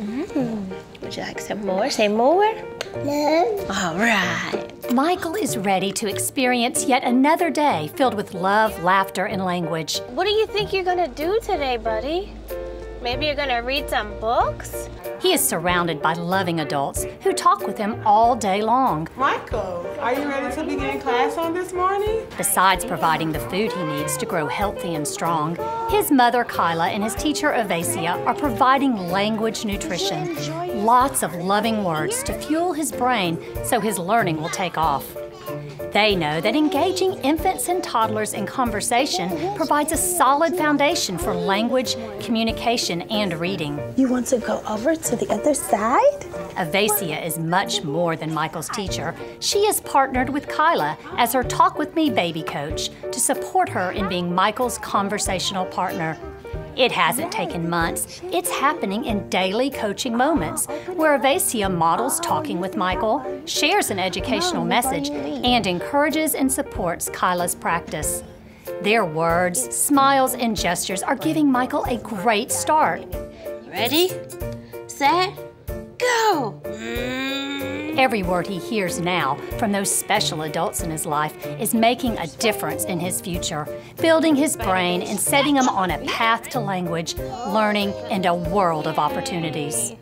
Would you like some more? Say more. No. All right. Michael is ready to experience yet another day filled with love, laughter, and language. What do you think you're gonna do today, buddy? Maybe you're gonna read some books? He is surrounded by loving adults who talk with him all day long. Michael, are you ready to begin class on this morning? Besides providing the food he needs to grow healthy and strong, his mother Kyla and his teacher Avasia are providing language nutrition. Lots of loving words to fuel his brain so his learning will take off. They know that engaging infants and toddlers in conversation provides a solid foundation for language, communication, and reading. You want to go over to the other side? Avasia is much more than Michael's teacher. She is partnered with Kyla as her Talk With Me baby coach to support her in being Michael's conversational partner. It hasn't taken months. It's happening in daily coaching moments where Avasia models talking with Michael, shares an educational message, and encourages and supports Kyla's practice. Their words, smiles, and gestures are giving Michael a great start. Ready, set, go. Every word he hears now from those special adults in his life is making a difference in his future, building his brain and setting him on a path to language, learning, and a world of opportunities.